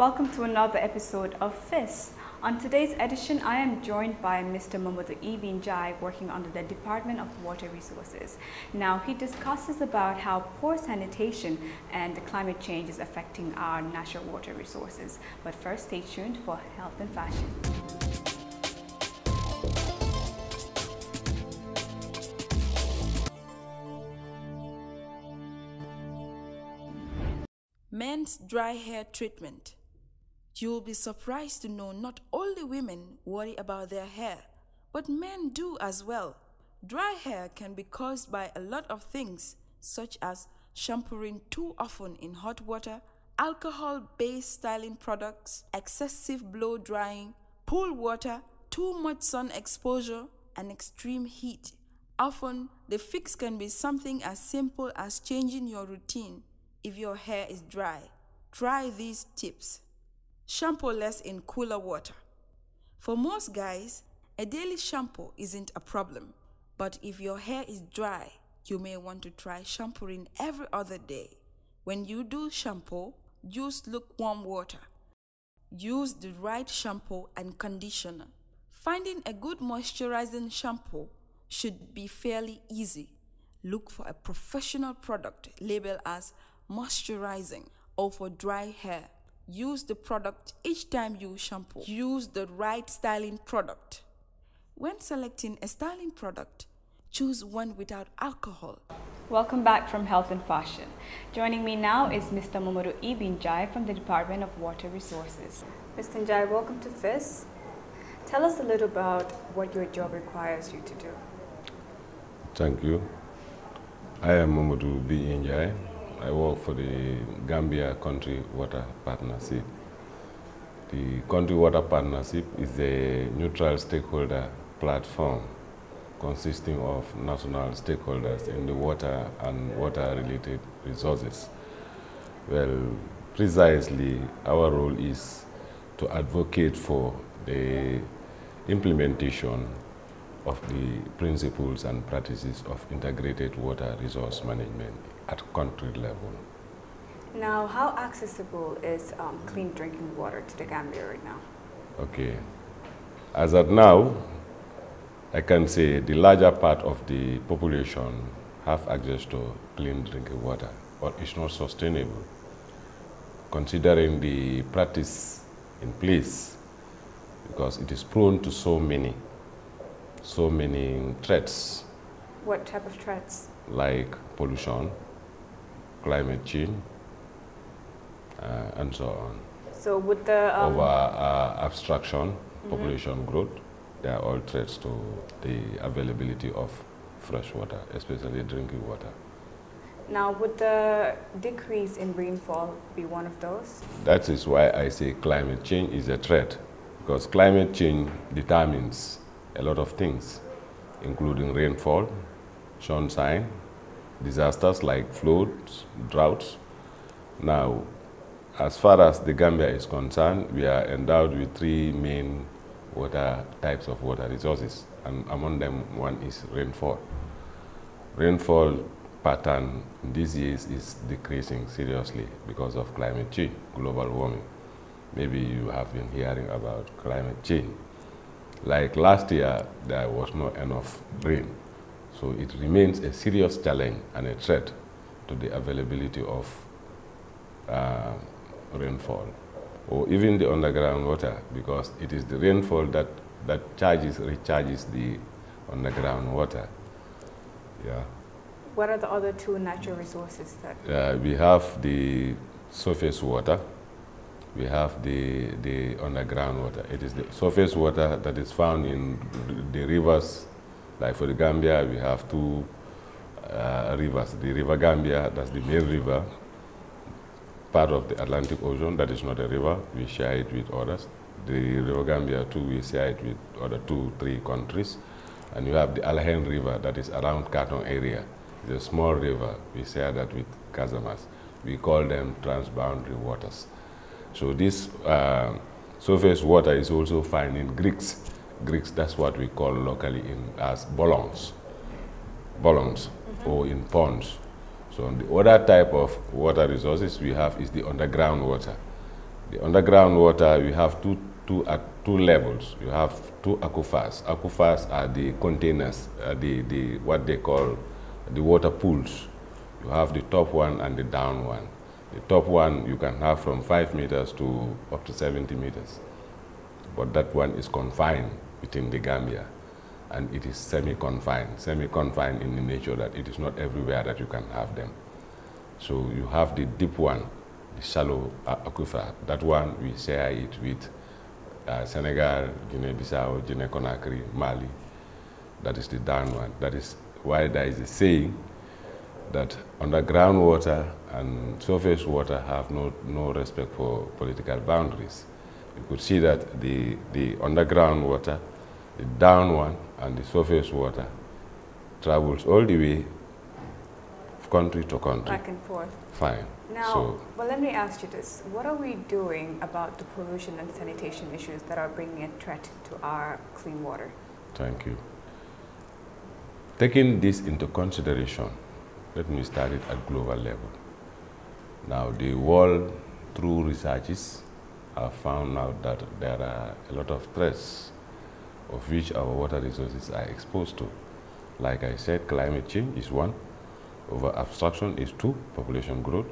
Welcome to another episode of FESS. On today's edition, I am joined by Mr. Momodou Ibn Njie, working under the Department of Water Resources. Now, he discusses about how poor sanitation and climate change is affecting our natural water resources. But first, stay tuned for health and fashion. Men's dry hair treatment. You'll be surprised to know not only women worry about their hair, but men do as well. Dry hair can be caused by a lot of things, such as shampooing too often in hot water, alcohol based styling products, excessive blow drying, pool water, too much sun exposure, and extreme heat. Often, the fix can be something as simple as changing your routine if your hair is dry. Try these tips. Shampoo less in cooler water. For most guys, a daily shampoo isn't a problem, but if your hair is dry, you may want to try shampooing every other day. When you do shampoo, use lukewarm water. Use the right shampoo and conditioner. Finding a good moisturizing shampoo should be fairly easy. Look for a professional product labeled as moisturizing or for dry hair. Use the product each time you shampoo. Use the right styling product. When selecting a styling product, choose one without alcohol. Welcome back from Health and Fashion. Joining me now is Mr. Momodou Ibn Njie from the Department of Water Resources. Mr. Njie, welcome to FESS. Tell us a little about what your job requires you to do. Thank you. I am Momodou B. I work for the Gambia Country Water Partnership. The Country Water Partnership is a neutral stakeholder platform consisting of national stakeholders in the water and water-related resources. Well, precisely, our role is to advocate for the implementation of the principles and practices of integrated water resource management at country level. Now, how accessible is um, clean drinking water to the Gambia right now? Okay. As of now, I can say the larger part of the population have access to clean drinking water, but it's not sustainable considering the practice in place because it is prone to so many, so many threats. What type of threats? Like pollution, climate change, uh, and so on. So would the um, over uh, abstraction, mm -hmm. population growth, they are all threats to the availability of fresh water, especially drinking water. Now, would the decrease in rainfall be one of those? That is why I say climate change is a threat, because climate change determines a lot of things, including rainfall, sunshine, disasters like floods, droughts. Now, as far as the Gambia is concerned, we are endowed with three main water types of water resources, and among them one is rainfall. Rainfall pattern these years is decreasing seriously because of climate change, global warming. Maybe you have been hearing about climate change. Like last year, there was not enough rain. So it remains a serious challenge and a threat to the availability of uh, rainfall or even the underground water because it is the rainfall that, that charges, recharges the underground water. Yeah. What are the other two natural resources that? Uh, we have the surface water. We have the, the underground water. It is the surface water that is found in the rivers. Like for the Gambia, we have two uh, rivers. The River Gambia, that's the main river, part of the Atlantic Ocean, that is not a river. We share it with others. The River Gambia, too, we share it with other two, three countries. And you have the Allahein River that is around Kartong area. It's a small river. We share that with Casamance. We call them transboundary waters. So this uh, surface water is also found in Greeks. Greeks, that's what we call locally in, as bolons, bolons, mm -hmm. or in ponds. So the other type of water resources we have is the underground water. The underground water, we have two, two, uh, two levels. You have two aquifers. Aquifers are the containers, uh, the, the, what they call the water pools. You have the top one and the down one. The top one you can have from 5 meters to up to 70 meters. But that one is confined within the Gambia. And it is semi-confined, semi-confined in the nature that it is not everywhere that you can have them. So you have the deep one, the shallow uh, aquifer. That one, we share it with uh, Senegal, Guinea-Bissau, Guinea-Conakry, Mali. That is the down one. That is why there is a saying that underground water and surface water have no, no respect for political boundaries. You could see that the, the underground water, the down one, and the surface water travels all the way country to country. Back and forth. Fine. Now, so, well, let me ask you this. What are we doing about the pollution and sanitation issues that are bringing a threat to our clean water? Thank you. Taking this into consideration, let me start it at global level. Now, the world, through researches, have found out that there are a lot of threats of which our water resources are exposed to. Like I said, climate change is one, over abstraction is two, population growth,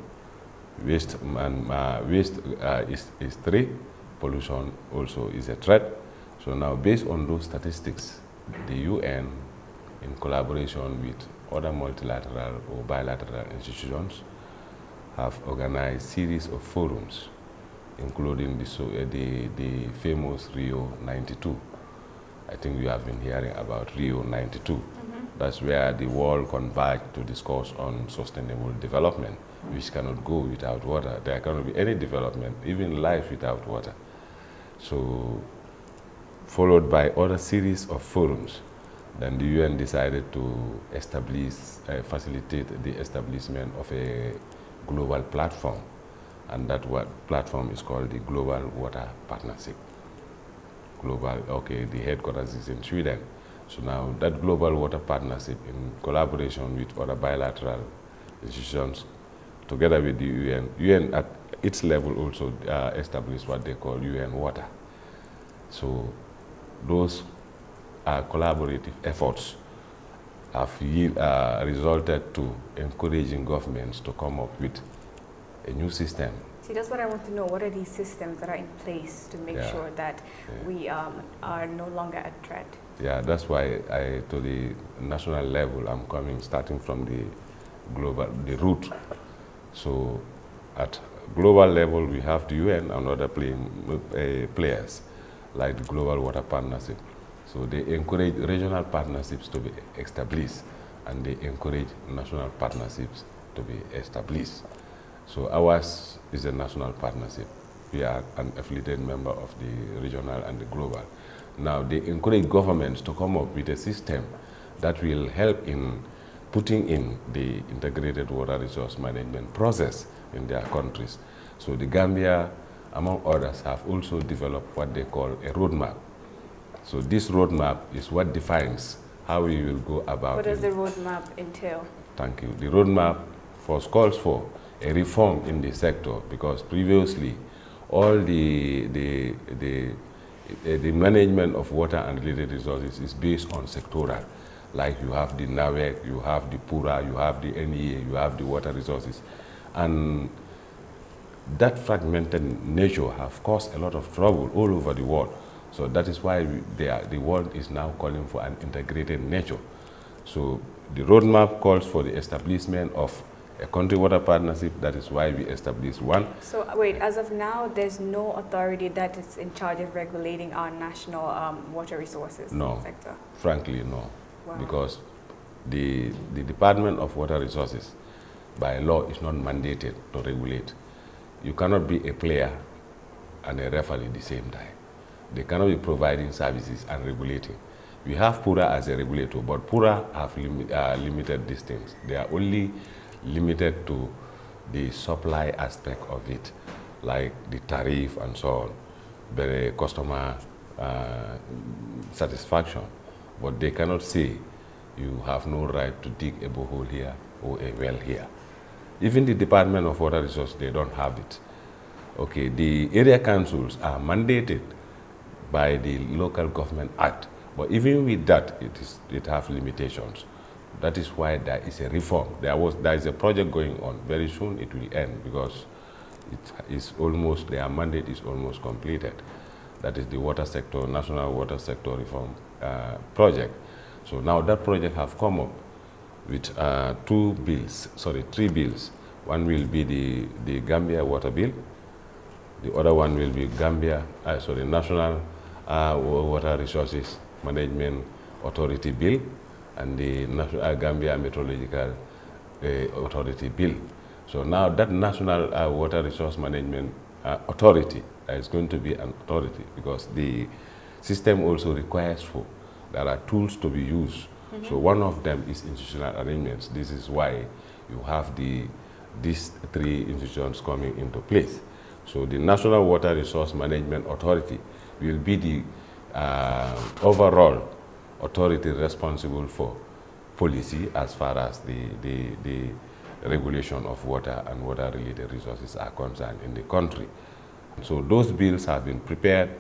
waste, and, uh, waste uh, is, is three, pollution also is a threat. So now based on those statistics, the UN in collaboration with other multilateral or bilateral institutions, have organized series of forums, including the, so, uh, the, the famous Rio 92. I think you have been hearing about Rio 92. Mm -hmm. That's where the world converged to discuss on sustainable development, which cannot go without water. There cannot be any development, even life without water. So, followed by other series of forums then the UN decided to establish, uh, facilitate the establishment of a global platform. And that platform is called the Global Water Partnership. Global, okay, the headquarters is in Sweden. So now that Global Water Partnership in collaboration with other bilateral institutions, together with the UN, UN at its level also uh, established what they call UN Water. So those uh, collaborative efforts have yield, uh, resulted to encouraging governments to come up with a new system. See, that's what I want to know. What are these systems that are in place to make yeah. sure that yeah. we um, are no longer a threat? Yeah, that's why I, to the national level, I'm coming, starting from the global, the root. So at global level, we have the UN and other playing, uh, players, like the Global Water Partnership. So they encourage regional partnerships to be established and they encourage national partnerships to be established. So ours is a national partnership. We are an affiliated member of the regional and the global. Now they encourage governments to come up with a system that will help in putting in the integrated water resource management process in their countries. So the Gambia, among others, have also developed what they call a roadmap so this roadmap is what defines how we will go about What does it. the roadmap entail? Thank you. The roadmap first calls for a reform in the sector because previously all the, the, the, the management of water and related resources is based on sectoral. Like you have the NAWEC, you have the PURA, you have the NEA, you have the water resources. And that fragmented nature have caused a lot of trouble all over the world. So that is why we, are, the world is now calling for an integrated nature. So the roadmap calls for the establishment of a country water partnership. That is why we established one. So wait, as of now, there's no authority that is in charge of regulating our national um, water resources no, sector? frankly, no. Wow. Because the, the Department of Water Resources, by law, is not mandated to regulate. You cannot be a player and a referee at the same time. They cannot be providing services and regulating. We have PURA as a regulator, but PURA have lim uh, limited these things. They are only limited to the supply aspect of it, like the tariff and so on, the customer uh, satisfaction. But they cannot say you have no right to dig a borehole here or a well here. Even the Department of Water Resources, they don't have it. Okay, the area councils are mandated by the local government act, but even with that, it is it have limitations. That is why there is a reform. There was there is a project going on. Very soon it will end because it is almost their mandate is almost completed. That is the water sector, national water sector reform uh, project. So now that project have come up with uh, two bills, sorry, three bills. One will be the, the Gambia water bill. The other one will be Gambia, uh, sorry, National uh, Water Resources Management Authority bill and the National, uh, Gambia Meteorological uh, Authority bill. So now that National uh, Water Resource Management uh, Authority is going to be an authority because the system also requires for there are tools to be used. Mm -hmm. So one of them is institutional arrangements. This is why you have the these three institutions coming into place. So the National Water Resource Management Authority will be the uh, overall authority responsible for policy as far as the, the, the regulation of water and water-related resources are concerned in the country. So those bills have been prepared.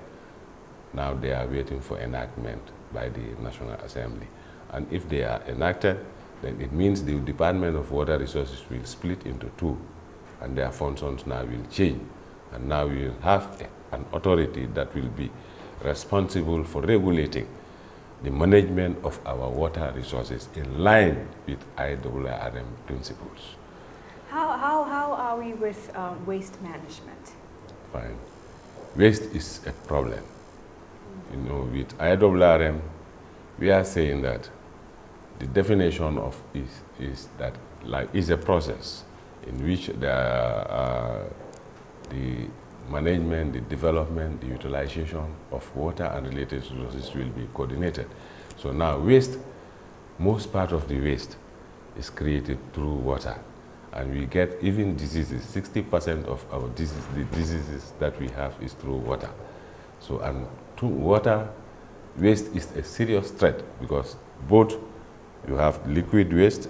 Now they are waiting for enactment by the National Assembly. And if they are enacted, then it means the Department of Water Resources will split into two, and their functions now will change. And now we have an authority that will be responsible for regulating the management of our water resources in line with IWRM principles. How, how, how are we with um, waste management? Fine. Waste is a problem. You know, with IWRM, we are saying that the definition of is, is that like is a process in which the, uh, the management, the development, the utilization of water and related resources will be coordinated. So now waste, most part of the waste is created through water. And we get even diseases, 60% of our diseases, the diseases that we have is through water. So, and water, waste is a serious threat because both you have liquid waste,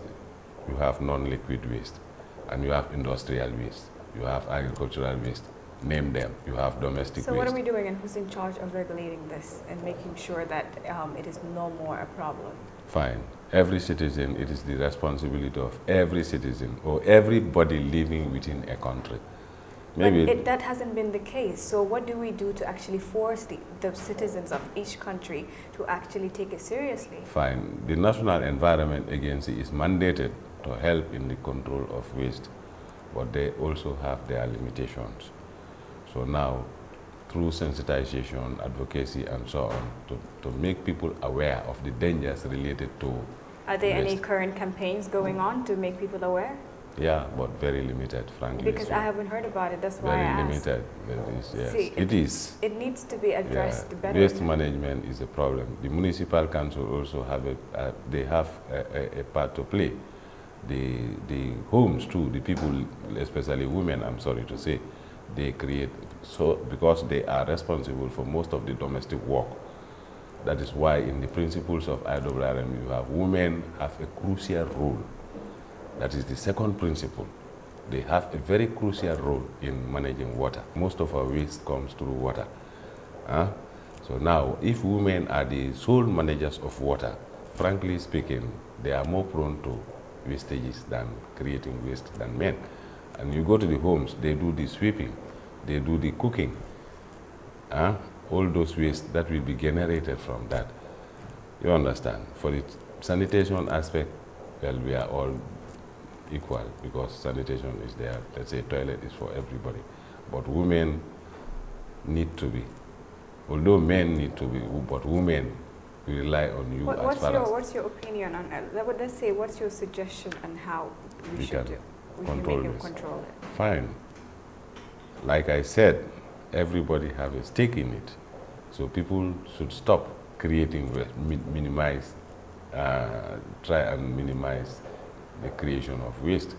you have non-liquid waste, and you have industrial waste, you have agricultural waste name them. You have domestic So waste. what are we doing and who's in charge of regulating this and making sure that um, it is no more a problem? Fine. Every citizen, it is the responsibility of every citizen or everybody living within a country. Maybe but it, that hasn't been the case. So what do we do to actually force the, the citizens of each country to actually take it seriously? Fine. The National Environment Agency is mandated to help in the control of waste, but they also have their limitations. So now, through sensitization, advocacy, and so on, to, to make people aware of the dangers related to Are there waste. any current campaigns going on to make people aware? Yeah, but very limited, frankly. Because so I haven't heard about it, that's why very I limited. It is, yes. See, it, it is. It needs to be addressed yeah. better. Waste management is a problem. The municipal council also have a, uh, they have a, a, a, part to play. The, the homes too, the people, especially women, I'm sorry to say, they create, so because they are responsible for most of the domestic work. That is why in the principles of IWRM you have women have a crucial role. That is the second principle. They have a very crucial role in managing water. Most of our waste comes through water. Huh? So now, if women are the sole managers of water, frankly speaking, they are more prone to wastages than creating waste than men. And you go to the homes, they do the sweeping, they do the cooking. Uh, all those waste that will be generated from that. You understand? For the sanitation aspect, well, we are all equal because sanitation is there. Let's say toilet is for everybody. But women need to be. Although men need to be, but women rely on you what, as what's your. What's your opinion on that? Let's say, what's your suggestion on how we, we should do? We control control it. Fine. Like I said, everybody have a stake in it. So people should stop creating, minimize, uh, try and minimize the creation of waste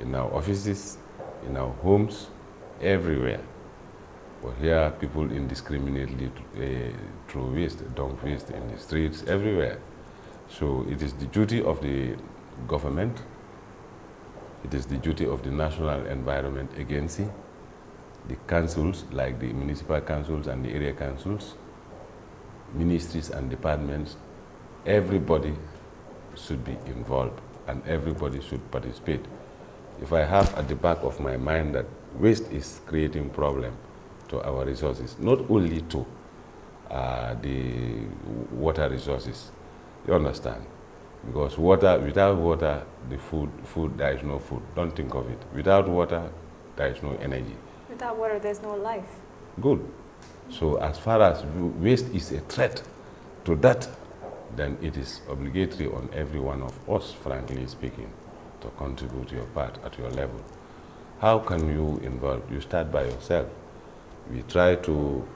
in our offices, in our homes, everywhere. But here, people indiscriminately uh, throw waste, dump waste in the streets, everywhere. So it is the duty of the government, it is the duty of the National Environment Agency the councils, like the municipal councils and the area councils, ministries and departments, everybody should be involved and everybody should participate. If I have at the back of my mind that waste is creating problem to our resources, not only to uh, the water resources, you understand? Because water, without water, the food, food, there is no food. Don't think of it. Without water, there is no energy. Without water, there's no life. Good. So as far as waste is a threat to that, then it is obligatory on every one of us, frankly speaking, to contribute your part at your level. How can you involve? You start by yourself. We try to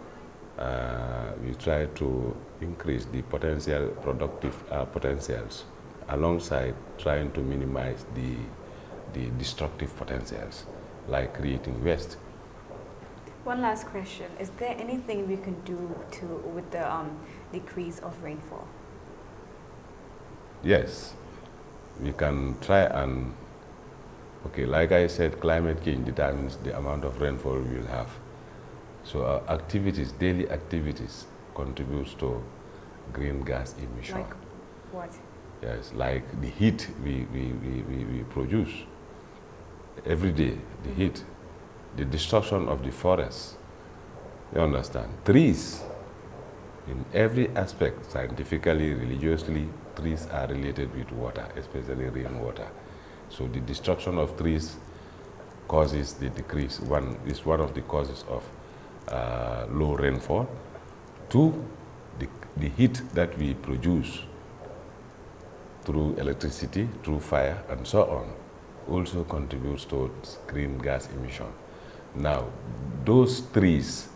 uh, we try to increase the potential productive uh, potentials alongside trying to minimize the the destructive potentials like creating waste. One last question. Is there anything we can do to with the um, decrease of rainfall? Yes, we can try and, okay, like I said, climate change determines the amount of rainfall we will have. So our activities, daily activities, contributes to green gas emission. Like what? Yes, like the heat we, we, we, we, we produce every day, the mm-hmm. heat, the destruction of the forests. You understand? Trees, in every aspect, scientifically, religiously, trees are related with water, especially rainwater. So the destruction of trees causes the decrease. One is one of the causes of uh, low rainfall. Two, the, the heat that we produce through electricity, through fire, and so on, also contributes towards green gas emission. Now, those trees,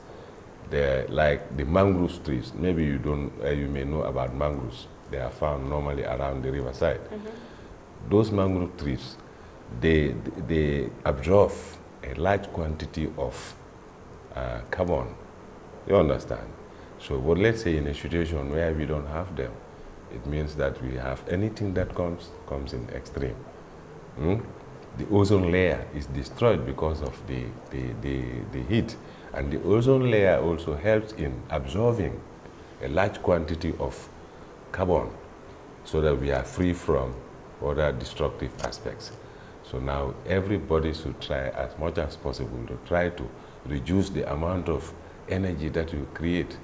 they're like the mangrove trees. Maybe you don't, uh, you may know about mangroves. They are found normally around the riverside. Mm -hmm. Those mangrove trees, they, they absorb a large quantity of uh, carbon. You understand? So, but let's say in a situation where we don't have them, it means that we have anything that comes, comes in extreme. Mm? The ozone layer is destroyed because of the, the, the, the heat. And the ozone layer also helps in absorbing a large quantity of carbon so that we are free from other destructive aspects. So now everybody should try as much as possible to try to reduce the amount of energy that you create.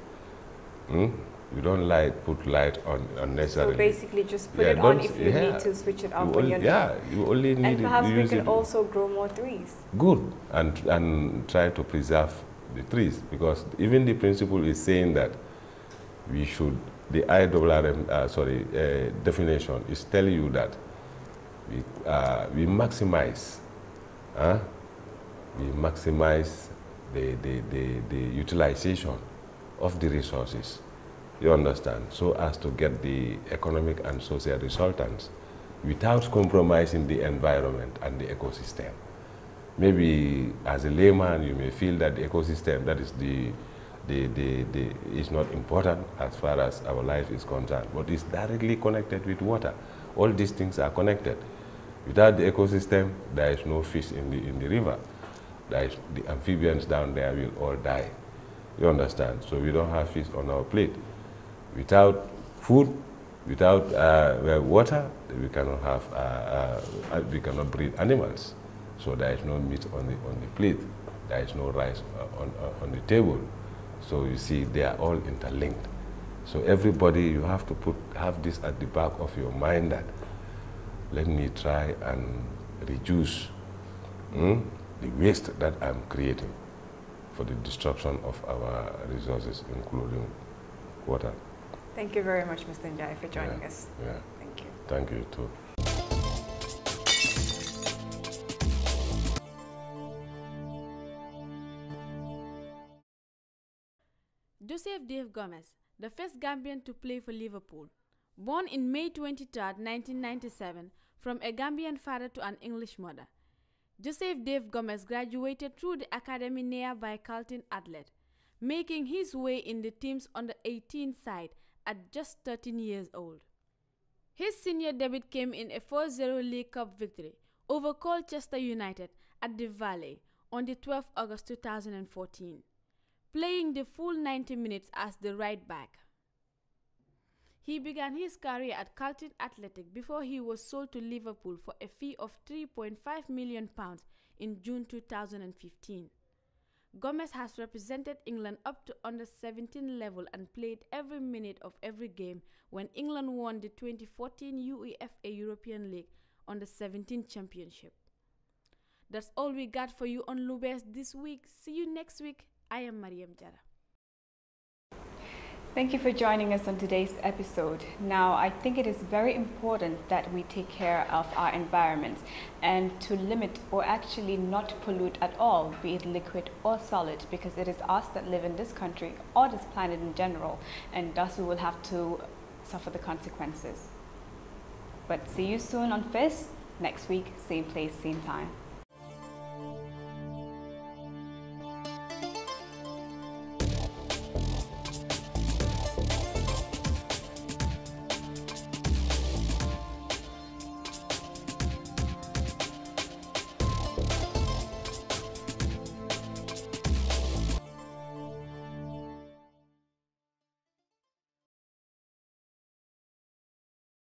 Mm? You don't light, put light on unnecessarily. So basically just put yeah, it on if you yeah, need to switch it off you're Yeah, you only need And perhaps we can also grow more trees. Good, and, and try to preserve the trees because even the principle is saying that we should, the IWRM, uh, sorry, uh, definition is telling you that we, uh, we maximize, uh, we maximize the, the, the, the utilization of the resources. You understand? So as to get the economic and social resultants without compromising the environment and the ecosystem. Maybe as a layman, you may feel that the ecosystem, that is the, the, the, the, is not important as far as our life is concerned, but it's directly connected with water. All these things are connected. Without the ecosystem, there is no fish in the, in the river. The amphibians down there will all die. You understand? So we don't have fish on our plate. Without food, without uh, water, we cannot have, uh, uh, we cannot breed animals. So there is no meat on the, on the plate. There is no rice uh, on, uh, on the table. So you see, they are all interlinked. So everybody, you have to put, have this at the back of your mind that let me try and reduce hmm, the waste that I'm creating for the destruction of our resources, including water. Thank you very much, Mr. Njie, for joining yeah. us. Yeah. Thank you. Thank you, too. Joseph Dave Gomez, the first Gambian to play for Liverpool. Born in May 23, 1997, from a Gambian father to an English mother. Joseph Dave Gomez graduated through the academy nearby Charlton Athlete, making his way in the team's under 18 side at just 13 years old. His senior debut came in a 4 0 League Cup victory over Colchester United at the Valley on the 12th August 2014, playing the full 90 minutes as the right back. He began his career at Charlton Athletic before he was sold to Liverpool for a fee of £3.5 million in June 2015. Gomez has represented England up to under 17 level and played every minute of every game when England won the 2014 UEFA European League under 17 championship. That's all we got for you on Lubes this week. See you next week. I am Mariam Jara. Thank you for joining us on today's episode. Now, I think it is very important that we take care of our environment and to limit or actually not pollute at all, be it liquid or solid, because it is us that live in this country or this planet in general, and thus we will have to suffer the consequences. But see you soon on FESS next week, same place, same time.